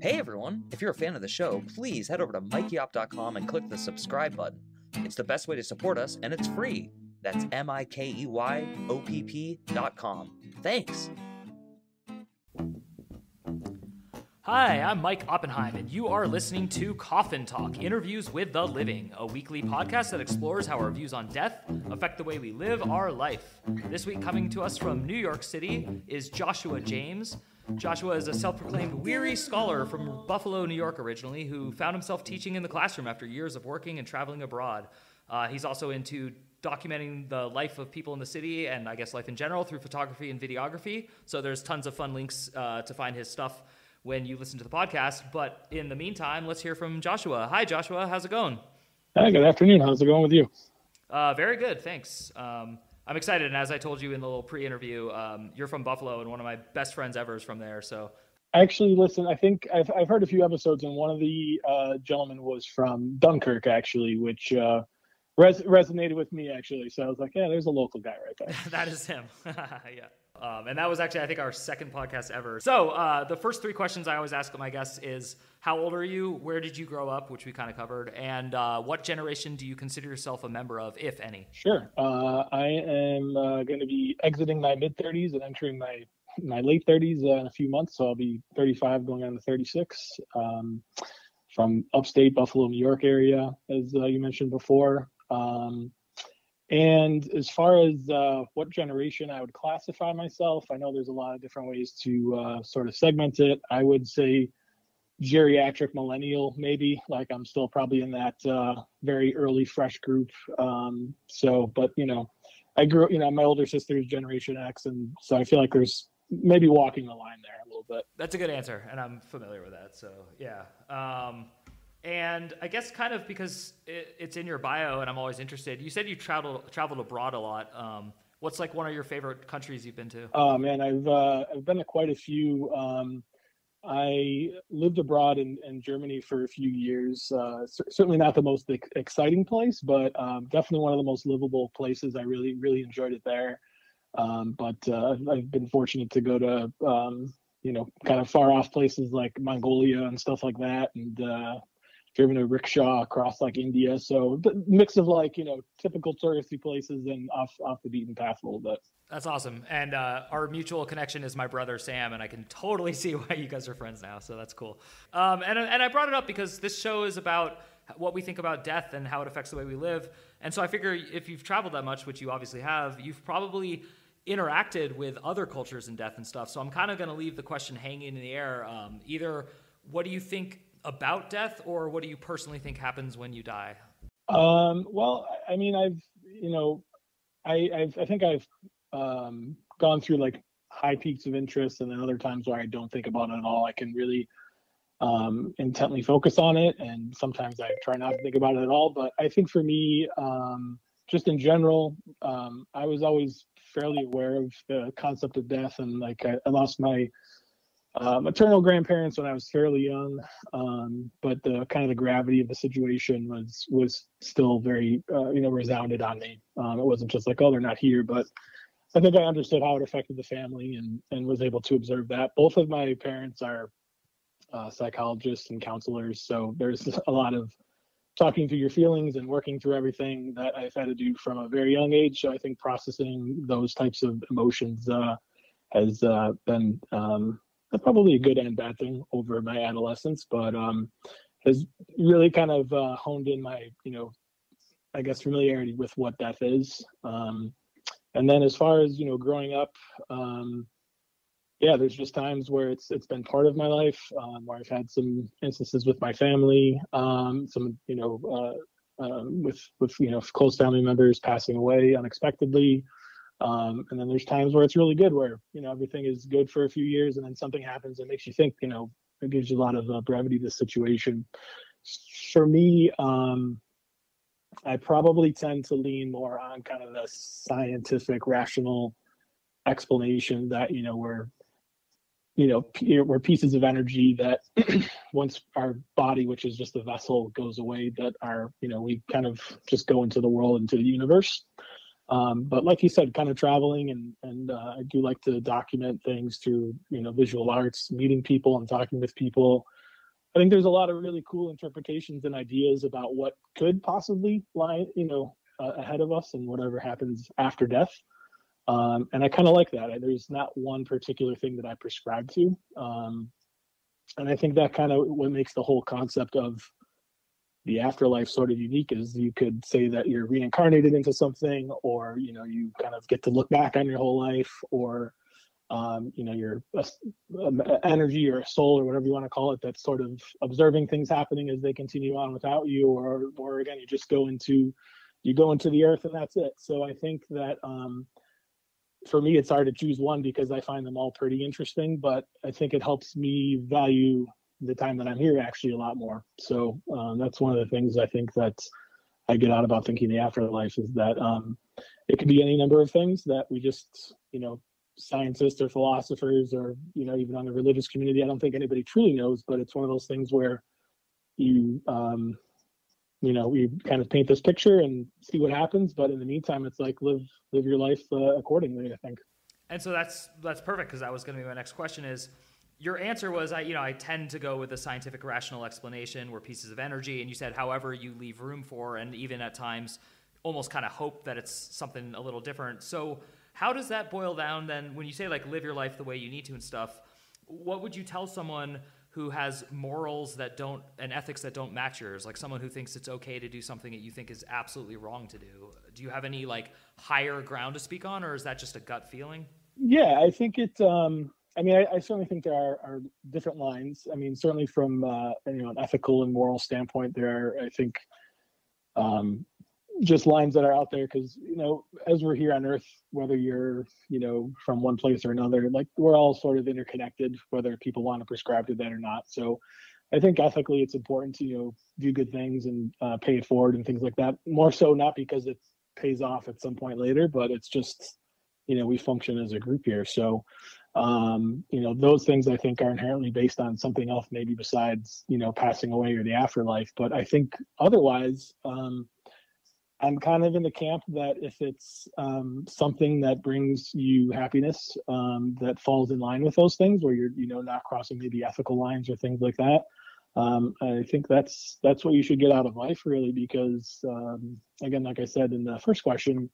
Hey everyone! If you're a fan of the show, please head over to mikeyopp.com and click the subscribe button. It's the best way to support us, and it's free. That's M I K E Y O P P.com. Thanks! Hi, I'm Mike Oppenheim, and you are listening to Coffin Talk Interviews with the Living, a weekly podcast that explores how our views on death affect the way we live our life. This week, coming to us from New York City, is Joshua James. Joshua is a self proclaimed weary scholar from Buffalo, New York, originally, who found himself teaching in the classroom after years of working and traveling abroad. Uh, he's also into documenting the life of people in the city and I guess life in general through photography and videography. So there's tons of fun links uh, to find his stuff when you listen to the podcast. But in the meantime, let's hear from Joshua. Hi, Joshua. How's it going? Hi, good afternoon. How's it going with you? Uh, very good. Thanks. Um, I'm excited. And as I told you in the little pre interview, um, you're from Buffalo, and one of my best friends ever is from there. So. Actually, listen, I think I've, I've heard a few episodes, and one of the uh, gentlemen was from Dunkirk, actually, which uh, res- resonated with me, actually. So I was like, yeah, there's a local guy right there. that is him. yeah. Um, and that was actually, I think, our second podcast ever. So uh, the first three questions I always ask my guests is, how old are you? Where did you grow up, which we kind of covered, and uh, what generation do you consider yourself a member of, if any? Sure. Uh, I am uh, going to be exiting my mid 30s and entering my my late 30s uh, in a few months. So I'll be 35, going on to 36. Um, from upstate Buffalo, New York area, as uh, you mentioned before. Um, and as far as uh, what generation I would classify myself, I know there's a lot of different ways to uh, sort of segment it. I would say geriatric millennial, maybe. Like I'm still probably in that uh, very early fresh group. Um, so, but you know, I grew, you know, my older sister's Generation X, and so I feel like there's maybe walking the line there a little bit. That's a good answer, and I'm familiar with that. So yeah. Um, and I guess kind of because it, it's in your bio, and I'm always interested. You said you traveled traveled abroad a lot. Um, what's like one of your favorite countries you've been to? Oh man, I've uh, I've been to quite a few. I lived abroad in, in Germany for a few years. Uh, certainly not the most ex- exciting place, but um, definitely one of the most livable places. I really really enjoyed it there. Um, but uh, I've been fortunate to go to um, you know kind of far off places like Mongolia and stuff like that, and uh, driven a rickshaw across like India. So mix of like you know typical touristy places and off off the beaten path a little bit. That's awesome. And uh, our mutual connection is my brother Sam, and I can totally see why you guys are friends now. So that's cool. Um, and and I brought it up because this show is about what we think about death and how it affects the way we live. And so I figure if you've traveled that much, which you obviously have, you've probably interacted with other cultures and death and stuff. So I'm kind of going to leave the question hanging in the air. Um, either what do you think about death, or what do you personally think happens when you die? Um, well, I mean, I've you know, I I've, I think I've um, gone through like high peaks of interest, and then other times where I don't think about it at all. I can really um, intently focus on it, and sometimes I try not to think about it at all. But I think for me, um, just in general, um, I was always fairly aware of the concept of death, and like I, I lost my uh, maternal grandparents when I was fairly young, um, but the kind of the gravity of the situation was was still very uh, you know resounded on me. Um, it wasn't just like oh they're not here, but I think I understood how it affected the family and and was able to observe that. Both of my parents are uh, psychologists and counselors, so there's a lot of talking through your feelings and working through everything that I've had to do from a very young age. So I think processing those types of emotions uh, has uh, been um, probably a good and bad thing over my adolescence, but um, has really kind of uh, honed in my, you know, I guess familiarity with what death is. Um, and then as far as you know, growing up, um, yeah, there's just times where it's it's been part of my life, um, where I've had some instances with my family, um, some you know, uh, um, with with you know close family members passing away unexpectedly. Um, and then there's times where it's really good, where you know everything is good for a few years, and then something happens that makes you think. You know, it gives you a lot of uh, brevity to the situation. For me, um, I probably tend to lean more on kind of the scientific, rational explanation that you know we're you know we're pieces of energy that once our body which is just a vessel goes away that are you know we kind of just go into the world into the universe. Um, but like you said kind of traveling and and uh, i do like to document things through you know visual arts meeting people and talking with people I think there's a lot of really cool interpretations and ideas about what could possibly lie, you know, uh, ahead of us and whatever happens after death. Um, and I kind of like that. There's not one particular thing that I prescribe to. Um, and I think that kind of what makes the whole concept of the afterlife sort of unique is you could say that you're reincarnated into something or you know you kind of get to look back on your whole life or um, you know your um, energy or soul or whatever you want to call it that's sort of observing things happening as they continue on without you or or again you just go into you go into the earth and that's it. So i think that um, for me it's hard to choose one because i find them all pretty interesting but i think it helps me value the time that i'm here actually a lot more. So um, that's one of the things i think that i get out about thinking the afterlife is that um, it could be any number of things that we just you know scientists or philosophers or you know even on the religious community i don't think anybody truly knows but it's one of those things where you um you know you kind of paint this picture and see what happens but in the meantime it's like live live your life uh, accordingly i think. And so that's that's perfect because that was going to be my next question is your answer was i you know i tend to go with a scientific rational explanation where pieces of energy and you said however you leave room for and even at times almost kind of hope that it's something a little different. So how does that boil down then when you say like live your life the way you need to and stuff? What would you tell someone who has morals that don't and ethics that don't match yours? Like someone who thinks it's okay to do something that you think is absolutely wrong to do. Do you have any like higher ground to speak on or is that just a gut feeling? Yeah i think it um i mean i, I certainly think there are, are, different lines. I mean certainly from uh, you know an ethical and moral standpoint there are, i think um just lines that are out there because you know as we're here on earth whether you're you know from one place or another like we're all sort of interconnected whether people want to prescribe to that or not. So i think ethically it's important to you know do good things and uh, pay it forward and things like that. More so not because it pays off at some point later but it's just you know we function as a group here. So um you know those things i think are inherently based on something else maybe besides you know passing away or the afterlife. But i think otherwise um I'm kind of in the camp that if it's um, something that brings you happiness um, that falls in line with those things, where you're you know not crossing maybe ethical lines or things like that, um, I think that's that's what you should get out of life really. Because um, again, like I said in the first question,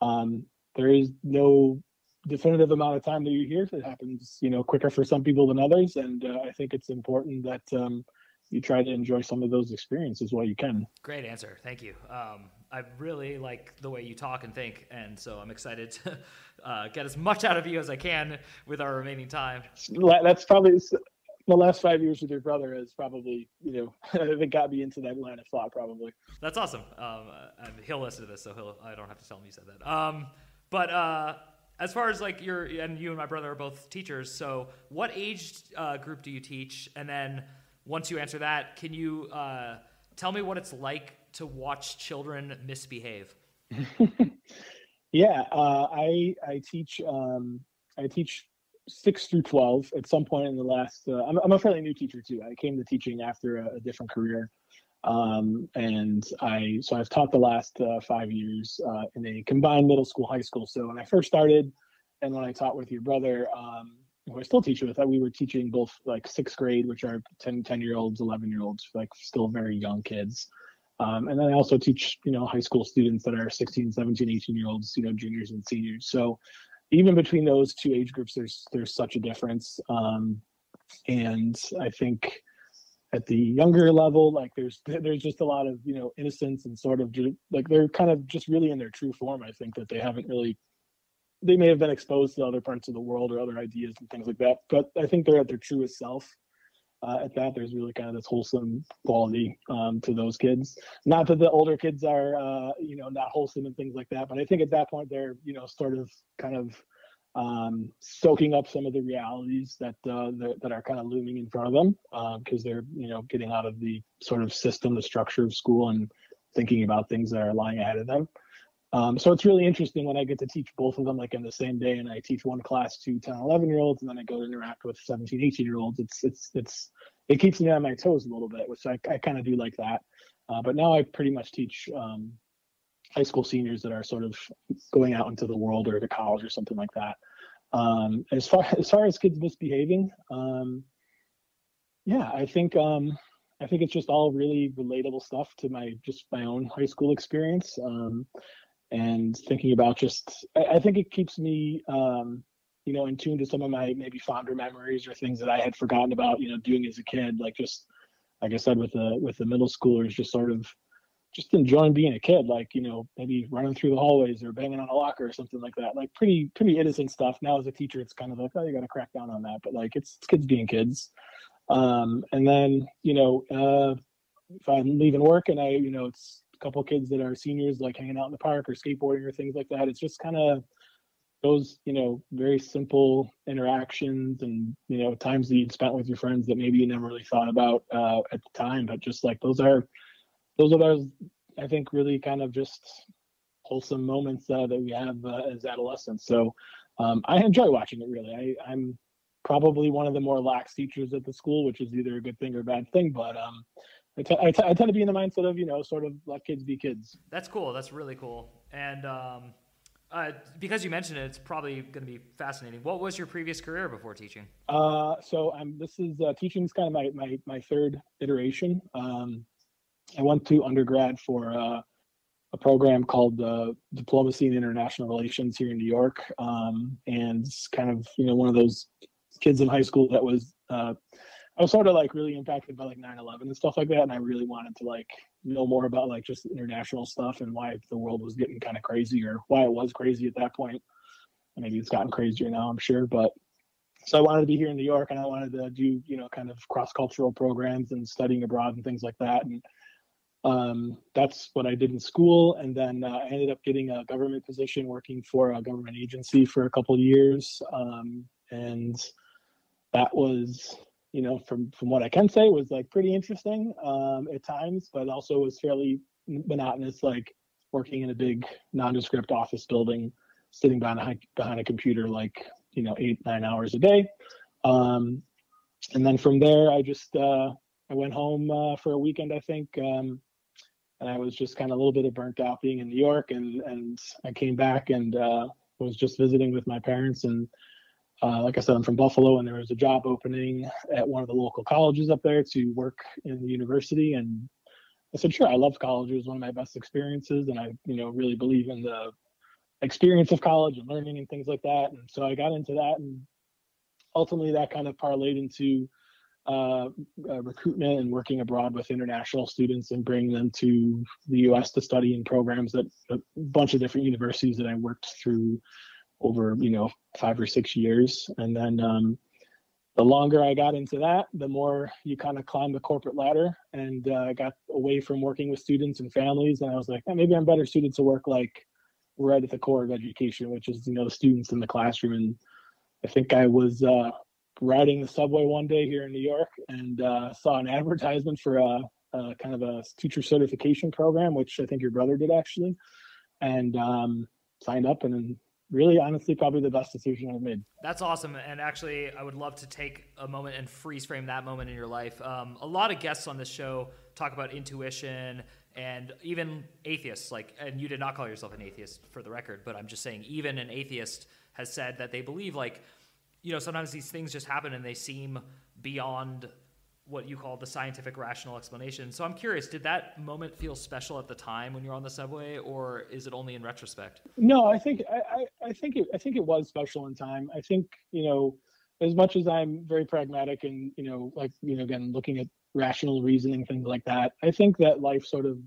um, there is no definitive amount of time that you're here. It happens you know quicker for some people than others, and uh, I think it's important that um, you try to enjoy some of those experiences while you can. Great answer. Thank you. Um, I really like the way you talk and think, and so I'm excited to uh, get as much out of you as I can with our remaining time. That's probably the last five years with your brother has probably, you know, that got me into that line of thought. Probably. That's awesome. Um, he'll listen to this, so he'll. I don't have to tell him you said that. Um, but uh, as far as like your and you and my brother are both teachers, so what age uh, group do you teach? And then once you answer that, can you uh, tell me what it's like to watch children misbehave? yeah, uh, I I teach um, I teach six through twelve. At some point in the last, uh, I'm I'm a fairly new teacher too. I came to teaching after a, a different career, um, and I so I've taught the last uh, five years uh, in a combined middle school high school. So when I first started, and when I taught with your brother. Um, who I still teach with, that we were teaching both like sixth grade, which are 10, 10 year olds, 11 year olds, like still very young kids. Um, and then I also teach, you know, high school students that are 16, 17, 18 year olds, you know, juniors and seniors. So even between those two age groups, there's there's such a difference. Um, and I think at the younger level, like there's there's just a lot of you know innocence and sort of like they're kind of just really in their true form. I think that they haven't really they may have been exposed to other parts of the world or other ideas and things like that, but I think they're at their truest self uh, at that there's really kind of this wholesome quality um, to those kids. Not that the older kids are uh, you know not wholesome and things like that but i think at that point they're you know sort of kind of um, soaking up some of the realities that uh, that are kind of looming in front of them because um, they're you know getting out of the sort of system the structure of school and thinking about things that are lying ahead of them um, so it's really interesting when I get to teach both of them like in the same day and I teach one class to 10, 11 year olds and then I go to interact with 17, 18 year olds. It's, it's, it's, it keeps me on my toes a little bit, which I, I kind of do like that. Uh, but now I pretty much teach um, high school seniors that are sort of going out into the world or to college or something like that. Um, as far as far as kids misbehaving, um, yeah, I think um, I think it's just all really relatable stuff to my just my own high school experience. Um, and thinking about just, I, I think it keeps me, um, you know, in tune to some of my maybe fonder memories or things that I had forgotten about, you know, doing as a kid. Like just, like I said, with the with the middle schoolers, just sort of just enjoying being a kid, like you know, maybe running through the hallways or banging on a locker or something like that. Like pretty pretty innocent stuff. Now as a teacher, it's kind of like, oh, you got to crack down on that. But like it's, it's kids being kids. Um, and then you know, uh, if I'm leaving work and I, you know, it's a couple kids that are seniors, like hanging out in the park or skateboarding or things like that. It's just kind of those, you know, very simple interactions and you know times that you'd spent with your friends that maybe you never really thought about uh, at the time, but just like those are those are those I think really kind of just wholesome moments uh, that we have uh, as adolescents. So um, I enjoy watching it. Really, I, I'm probably one of the more lax teachers at the school, which is either a good thing or a bad thing. But um, I, t- I, t- I tend to be in the mindset of you know sort of let kids be kids. That's cool. That's really cool. And um, uh, because you mentioned it, it's probably going to be fascinating. What was your previous career before teaching? Uh, so I'm. This is uh, teaching is kind of my my my third iteration. Um, I went to undergrad for uh, a program called uh, Diplomacy and International Relations here in New York, um, and kind of you know one of those kids in high school that was uh, I was sort of like really impacted by like 9/11 and stuff like that, and I really wanted to like know more about like just international stuff and why the world was getting kind of crazy or why it was crazy at that point. Maybe it's gotten crazier now, I'm sure, but so I wanted to be here in New York and I wanted to do you know kind of cross cultural programs and studying abroad and things like that, and um, that's what I did in school, and then uh, I ended up getting a government position working for a government agency for a couple years, um, and that was, you know, from from what I can say, was like pretty interesting um, at times, but also was fairly monotonous, like working in a big nondescript office building, sitting behind a behind a computer like you know eight nine hours a day, um, and then from there I just uh, I went home uh, for a weekend, I think. Um, and I was just kind of a little bit of burnt out being in New York, and and I came back and uh, was just visiting with my parents, and uh, like I said, I'm from Buffalo, and there was a job opening at one of the local colleges up there to work in the university, and I said, sure, I love college. It was one of my best experiences, and I, you know, really believe in the experience of college and learning and things like that, and so I got into that, and ultimately that kind of parlayed into uh, uh, recruitment and working abroad with international students and bringing them to the U.S. to study in programs at a bunch of different universities that I worked through over you know five or six years. And then um, the longer I got into that, the more you kind of climb the corporate ladder. And uh, I got away from working with students and families, and I was like, maybe I'm better suited to work like right at the core of education, which is you know the students in the classroom. And I think I was uh, riding the subway one day here in New York and uh, saw an advertisement for a, a, kind of a teacher certification program, which I think your brother did actually, and um, signed up and really honestly probably the best decision I've made. That's awesome. And actually, I would love to take a moment and freeze frame that moment in your life. Um, a lot of guests on this show talk about intuition and even atheists like and you did not call yourself an atheist for the record but i'm just saying even an atheist has said that they believe like you know, sometimes these things just happen and they seem beyond what you call the scientific rational explanation. So I'm curious, did that moment feel special at the time when you're on the subway, or is it only in retrospect? No, I think I, I, I think it I think it was special in time. I think you know, as much as I'm very pragmatic and you know, like you know, again looking at rational reasoning things like that, I think that life sort of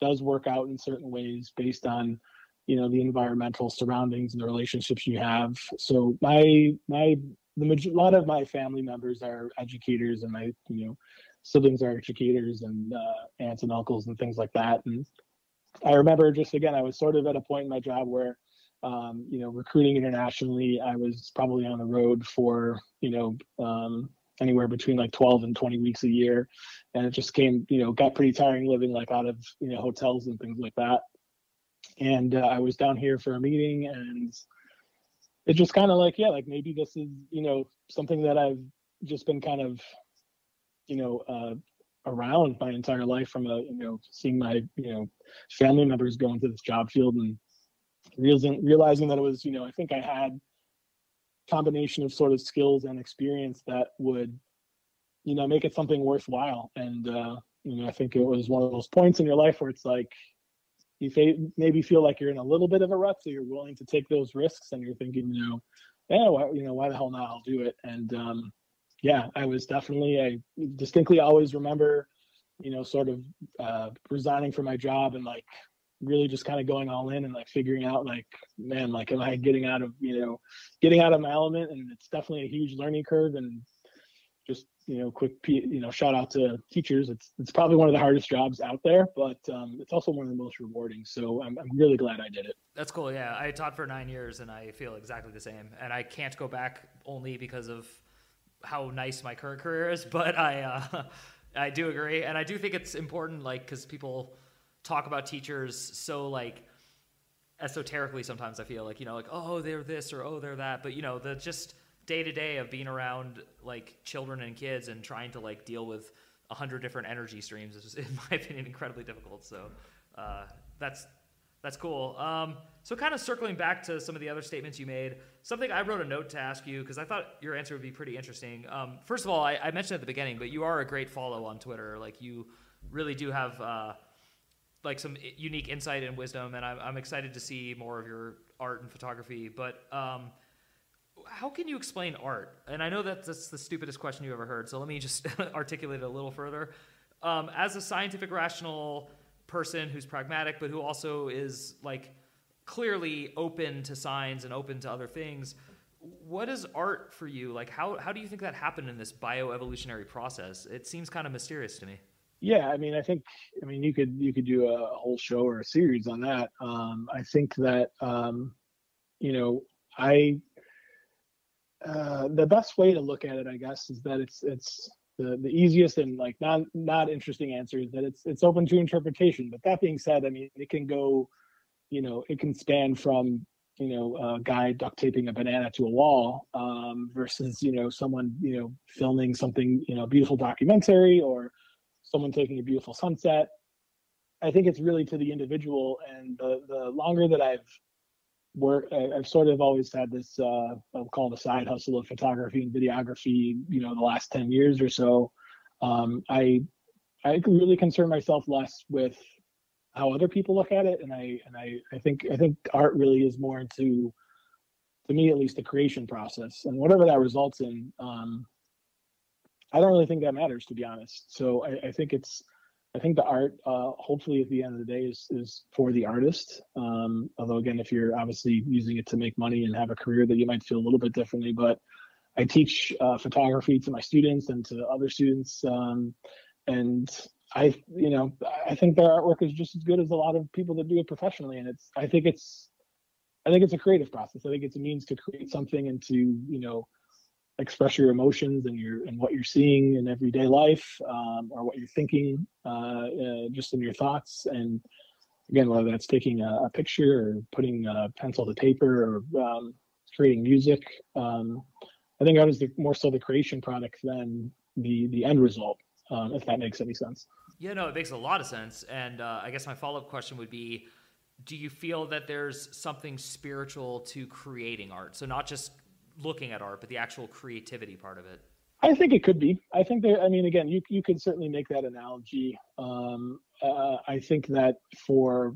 does work out in certain ways based on you know the environmental surroundings and the relationships you have so my my the major, lot of my family members are educators and my you know siblings are educators and uh, aunts and uncles and things like that. And i remember just again i was sort of at a point in my job where um, you know recruiting internationally i was probably on the road for you know um, anywhere between like 12 and 20 weeks a year. And it just came you know got pretty tiring living like out of you know hotels and things like that. And uh, I was down here for a meeting, and it's just kind of like, yeah, like maybe this is you know something that I've just been kind of, you know, uh, around my entire life from a you know seeing my you know family members go into this job field and realizing realizing that it was you know I think I had combination of sort of skills and experience that would you know, make it something worthwhile. And uh, you know, I think it was one of those points in your life where it's like you maybe feel like you're in a little bit of a rut, so you're willing to take those risks, and you're thinking, you know, yeah, why, you know, why the hell not? I'll do it. And um, yeah, I was definitely, I distinctly always remember, you know, sort of uh, resigning from my job and like really just kind of going all in and like figuring out like man like am i getting out of you know getting out of my element and it's definitely a huge learning curve and you know quick you know shout out to teachers. It's it's probably one of the hardest jobs out there but um, it's also one of the most rewarding. So I'm, I'm really glad i did it. That's cool. Yeah. I taught for nine years and i feel exactly the same. And i can't go back only because of how nice my current career is but i uh, i do agree. And i do think it's important like because people talk about teachers so like esoterically sometimes I feel like you know like oh they're this or oh they're that. But you know the just day to day of being around like children and kids and trying to like deal with a hundred different energy streams is in my opinion incredibly difficult so uh, that's that's cool um, so kind of circling back to some of the other statements you made something I wrote a note to ask you because I thought your answer would be pretty interesting um, first of all I, I, mentioned at the beginning but you are a great follow on Twitter like you really do have uh, like some unique insight and wisdom, and I'm, I'm excited to see more of your art and photography. But um, how can you explain art? And I know that that's the stupidest question you ever heard, so let me just articulate it a little further. Um, as a scientific, rational person who's pragmatic, but who also is like clearly open to signs and open to other things, what is art for you? Like, how, how do you think that happened in this bioevolutionary process? It seems kind of mysterious to me yeah i mean i think i mean you could you could do a whole show or a series on that um i think that um you know i uh the best way to look at it i guess is that it's it's the the easiest and like not not interesting answer is that it's it's open to interpretation but that being said i mean it can go you know it can span from you know a guy duct taping a banana to a wall um versus you know someone you know filming something you know beautiful documentary or someone taking a beautiful sunset. I think it's really to the individual. And the, the longer that I've worked, I've sort of always had this, uh, I'll call a side hustle of photography and videography, you know, the last 10 years or so. Um, I, I really concern myself less with how other people look at it. And I, and I, I think, I think art really is more into, to me at least, the creation process and whatever that results in. Um, I don't really think that matters, to be honest. So I, I think it's, I think the art, uh, hopefully, at the end of the day, is is for the artist. Um, although, again, if you're obviously using it to make money and have a career, that you might feel a little bit differently. But I teach uh, photography to my students and to other students, um, and I, you know, I think their artwork is just as good as a lot of people that do it professionally. And it's, I think it's, I think it's a creative process. I think it's a means to create something and to, you know, express your emotions and your and what you're seeing in everyday life um, or what you're thinking uh, uh, just in your thoughts. And again whether that's taking a, a, picture or putting a pencil to paper or um, creating music um, i think that is the, more so the creation product than the the end result um, if that makes any sense. Yeah no it makes a lot of sense. And uh, i guess my follow-up question would be do you feel that there's something spiritual to creating art? So not just looking at art, but the actual creativity part of it. I think it could be. I think that. I mean, again, you you could certainly make that analogy. Um, uh, I think that for,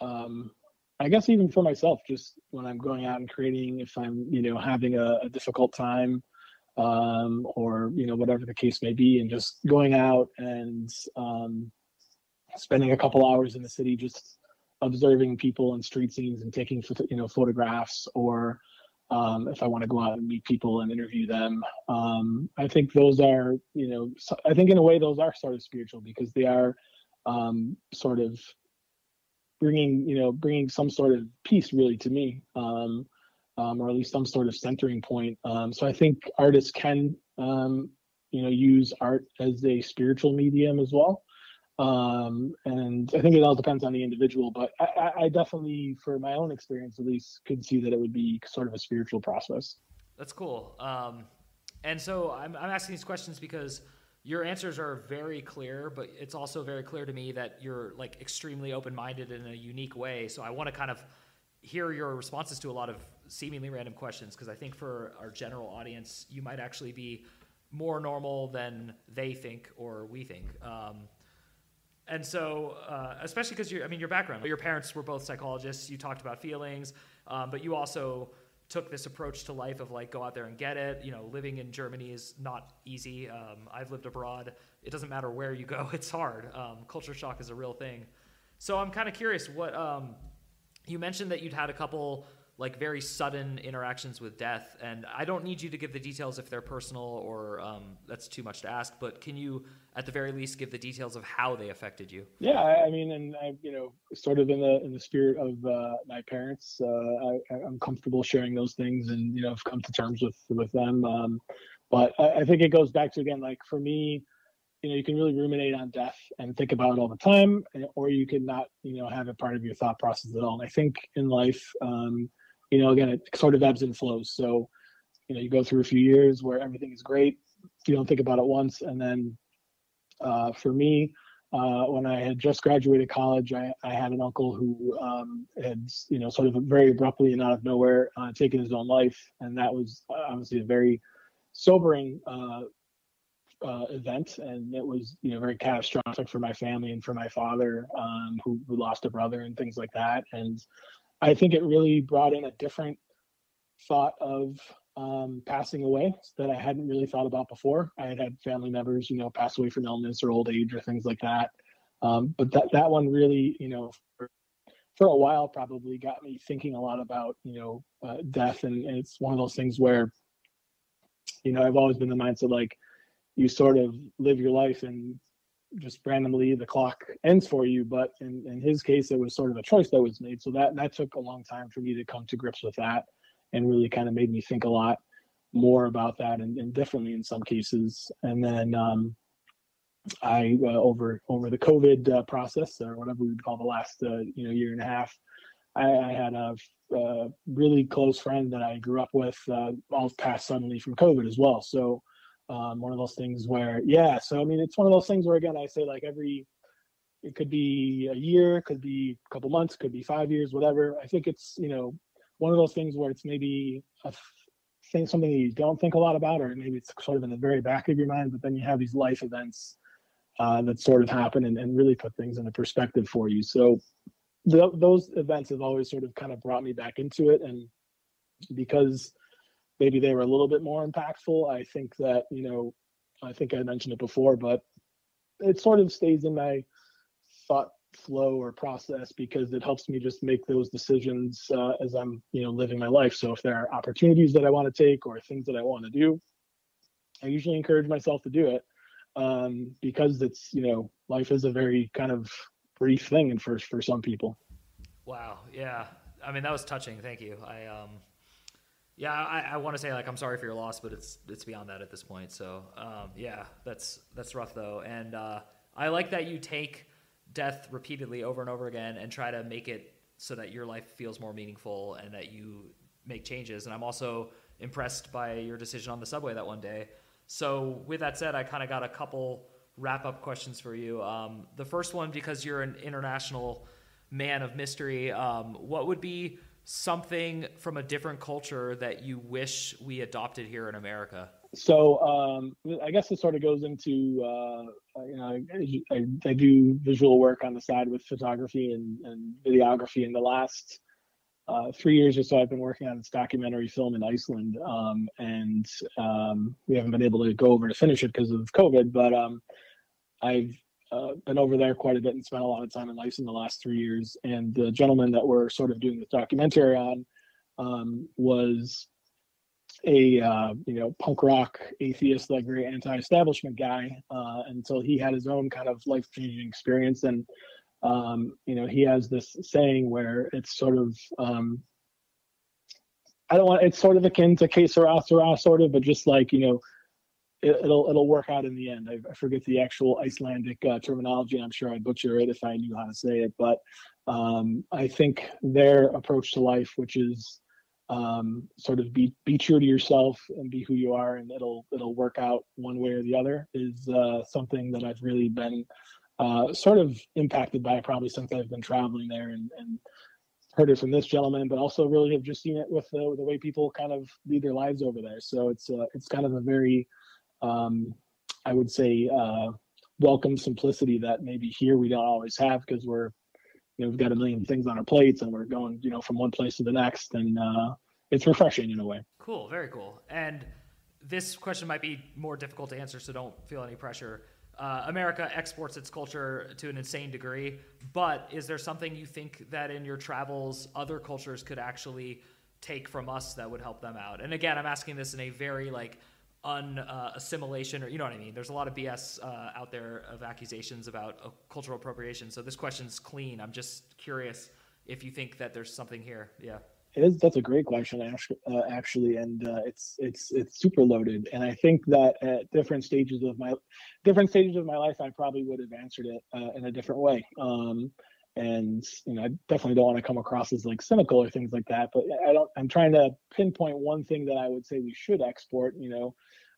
um, I guess even for myself, just when I'm going out and creating, if I'm you know having a, a difficult time, um, or you know whatever the case may be, and just going out and um, spending a couple hours in the city, just observing people and street scenes and taking you know photographs or um, if I want to go out and meet people and interview them. Um, I think those are, you know, so I think in a way those are sort of spiritual because they are um, sort of bringing, you know, bringing some sort of peace really to me, um, um, or at least some sort of centering point. Um, so I think artists can, you know, use art as a spiritual medium as well. Um, and I think it all depends on the individual, but I, I, definitely, for my own experience at least, could see that it would be sort of a spiritual process. That's cool. Um, and so I'm, I'm asking these questions because your answers are very clear, but it's also very clear to me that you're like extremely open-minded in a unique way. So I want to kind of hear your responses to a lot of seemingly random questions because I think for our general audience, you might actually be more normal than they think or we think. Um, and so, uh, especially because you, I mean, your background, your parents were both psychologists. You talked about feelings, um, but you also took this approach to life of like go out there and get it. You know, living in Germany is not easy. Um, I've lived abroad. It doesn't matter where you go; it's hard. Um, culture shock is a real thing. So I'm kind of curious. What um, you mentioned that you'd had a couple like very sudden interactions with death, and I don't need you to give the details if they're personal or um, that's too much to ask. But can you, at the very least, give the details of how they affected you? Yeah, I mean, and I, you know, sort of in the in the spirit of uh, my parents, uh, I, am comfortable sharing those things, and you know, I've come to terms with with them. Um, but I, I think it goes back to again, like for me, you know, you can really ruminate on death and think about it all the time, or you can not, you know, have it part of your thought process at all. And I think in life, um, you know, again, it sort of ebbs and flows. So, you know, you go through a few years where everything is great. You don't think about it once. And then uh, for me, uh, when I had just graduated college, I, I had an uncle who um, had, you know, sort of very abruptly and out of nowhere uh, taken his own life. And that was obviously a very sobering uh, uh, event. And it was, you know, very catastrophic for my family and for my father, um, who, who lost a brother and things like that. And I think it really brought in a different thought of um, passing away that I hadn't really thought about before. I had had family members, you know, pass away from illness or old age or things like that. Um, but that that one really, you know, for, for, a while probably got me thinking a lot about, you know, uh, death. And, and it's one of those things where, you know, I've always been the mindset like you sort of live your life and just randomly the clock ends for you. But in, in his case, it was sort of a choice that was made. So that that took a long time for me to come to grips with that, and really kind of made me think a lot more about that and, and differently in some cases. And then um, I uh, over over the COVID uh, process or whatever we would call the last uh, you know year and a half, I, I had a, a, really close friend that I grew up with uh, all passed suddenly from COVID as well. So um, one of those things where yeah so i mean it's one of those things where again i say like every it could be a year could be a couple months could be five years whatever. I think it's you know one of those things where it's maybe a thing something you don't think a lot about or maybe it's sort of in the very back of your mind but then you have these life events uh, that sort of happen and, and really put things into perspective for you. So those events have always sort of kind of brought me back into it and because maybe they were a little bit more impactful. I think that, you know, I think I mentioned it before, but it sort of stays in my thought flow or process because it helps me just make those decisions uh, as I'm, you know, living my life. So if there are opportunities that I want to take or things that I want to do, I usually encourage myself to do it um, because it's, you know, life is a very kind of brief thing and for for some people. Wow. Yeah. I mean, that was touching. Thank you. I um, yeah, I, I want to say like I'm sorry for your loss, but it's it's beyond that at this point. So um, yeah, that's that's rough though, and uh, I like that you take death repeatedly over and over again and try to make it so that your life feels more meaningful and that you make changes. And I'm also impressed by your decision on the subway that one day. So with that said, I kind of got a couple wrap up questions for you. Um, the first one, because you're an international man of mystery, um, what would be something from a different culture that you wish we adopted here in America? So um, I guess it sort of goes into uh, you know I, I, do visual work on the side with photography and, and videography. In the last uh, three years or so, I've been working on this documentary film in Iceland, um, and um, we haven't been able to go over to finish it because of COVID. But um, I've uh, been over there quite a bit and spent a lot of time in Lice in the last three years. And the gentleman that we're sort of doing this documentary on um, was a uh, you know punk rock atheist, like very anti-establishment guy uh, until he had his own kind of life-changing experience. And um, you know he has this saying where it's sort of um, I don't want it's sort of akin to que sera sort of, but just like you know it, will it'll work out in the end. I, I forget the actual Icelandic uh, terminology. I'm sure I'd butcher it if I knew how to say it. But um, I think their approach to life, which is um, sort of be be true to yourself and be who you are, and it'll it'll work out one way or the other, is uh, something that I've really been uh, sort of impacted by probably since I've been traveling there and, and heard it from this gentleman, but also really have just seen it with the, the way people kind of lead their lives over there. So it's uh, it's kind of a very um, I would say, uh, welcome simplicity that maybe here we don't always have because we're, you know, we've got a million things on our plates and we're going, you know, from one place to the next, and uh, it's refreshing in a way. Cool, very cool. And this question might be more difficult to answer, so don't feel any pressure. Uh, America exports its culture to an insane degree, but is there something you think that in your travels other cultures could actually take from us that would help them out? And again, I'm asking this in a very like un uh, assimilation or you know what I mean. There's a lot of BS uh, out there of accusations about uh, cultural appropriation. So this question's clean. I'm just curious if you think that there's something here. Yeah. It is. That's a great question, uh, actually, and uh, it's it's it's super loaded. And I think that at different stages of my different stages of my life, I probably would have answered it uh, in a different way. Um, and you know, I definitely don't want to come across as like cynical or things like that. But I don't. I'm trying to pinpoint one thing that I would say we should export. You know,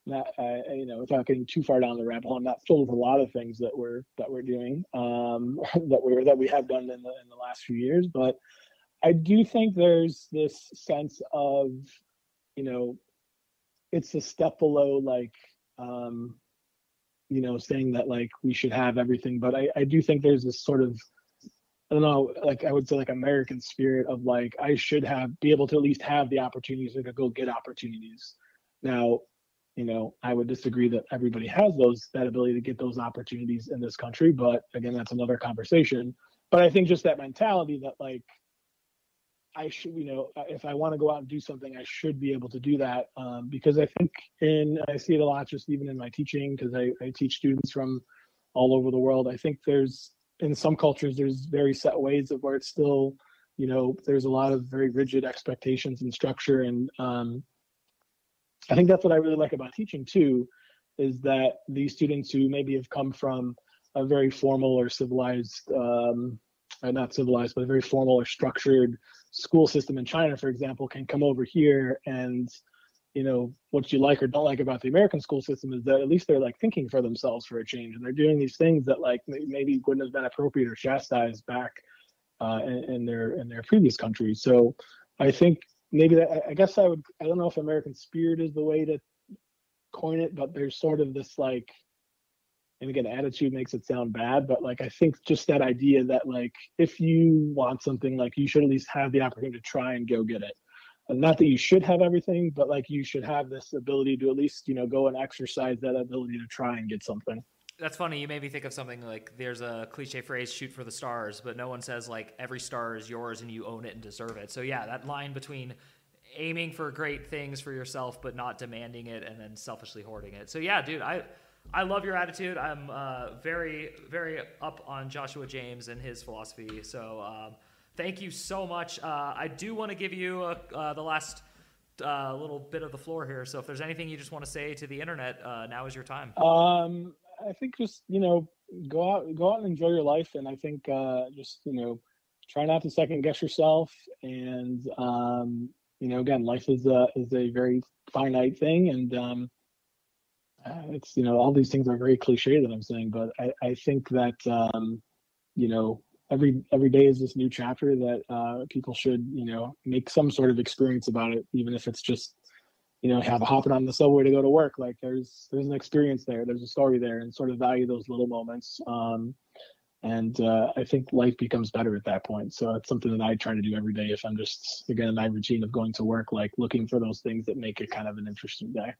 not uh, you know, without getting too far down the rabbit hole. I'm not filled with a lot of things that we're that we're doing um, that we're that we have done in the in the last few years, but I do think there's this sense of, you know, it's a step below like, um, you know, saying that like we should have everything, but I, I do think there's this sort of, I don't know, like I would say like American spirit of like I should have be able to at least have the opportunities or to go get opportunities. Now, you know, I would disagree that everybody has those that ability to get those opportunities in this country, but again, that's another conversation. But I think just that mentality that like I should, you know, if I want to go out and do something, I should be able to do that um, because I think, and I see it a lot just even in my teaching because I, I teach students from all over the world. I think there's in some cultures there's very set ways of where it's still, you know, there's a lot of very rigid expectations and structure, and um, I think that's what I really like about teaching too, is that these students who maybe have come from a very formal or civilized, um, or not civilized, but a very formal or structured school system in China, for example, can come over here and you know what you like or don't like about the American school system is that at least they're like thinking for themselves for a change, and they're doing these things that like maybe wouldn't have been appropriate or chastised back uh, in, in their in their previous country So I think maybe that I guess I would I don't know if American spirit is the way to coin it, but there's sort of this like and again attitude makes it sound bad but like i think just that idea that like if you want something like you should at least have the opportunity to try and go get it not that you should have everything but like you should have this ability to at least you know go and exercise that ability to try and get something that's funny you made me think of something like there's a cliche phrase shoot for the stars but no one says like every star is yours and you own it and deserve it so yeah that line between aiming for great things for yourself but not demanding it and then selfishly hoarding it so yeah dude i I love your attitude. I'm uh, very, very up on Joshua James and his philosophy. So um, thank you so much. Uh, I do want to give you a, uh, the last uh, little bit of the floor here. So if there's anything you just want to say to the internet, uh, now is your time. Um, I think just you know go out, go out and enjoy your life, and I think uh, just you know try not to second guess yourself, and um, you know again, life is a is a very finite thing, and um, uh, it's you know all these things are very cliche that I'm saying, but I, I think that um, you know every every day is this new chapter that uh, people should you know make some sort of experience about it, even if it's just you know have a hopping on the subway to go to work. Like there's there's an experience there, there's a story there, and sort of value those little moments. Um, and uh, I think life becomes better at that point. So it's something that I try to do every day if I'm just again in my routine of going to work, like looking for those things that make it kind of an interesting day.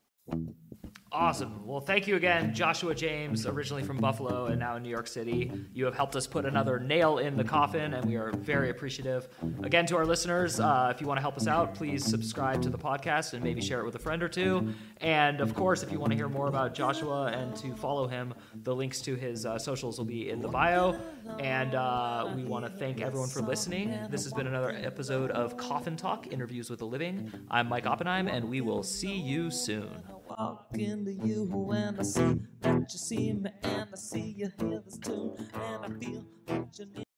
Awesome. Well, thank you again, Joshua James, originally from Buffalo and now in New York City. You have helped us put another nail in the coffin, and we are very appreciative. Again, to our listeners, uh, if you want to help us out, please subscribe to the podcast and maybe share it with a friend or two. And of course, if you want to hear more about Joshua and to follow him, the links to his uh, socials will be in the bio. And uh, we want to thank everyone for listening. This has been another episode of Coffin Talk Interviews with the Living. I'm Mike Oppenheim, and we will see you soon walk into you and I see that you see me and I see you hear this tune and I feel that you need